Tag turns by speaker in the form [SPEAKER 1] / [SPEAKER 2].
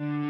[SPEAKER 1] you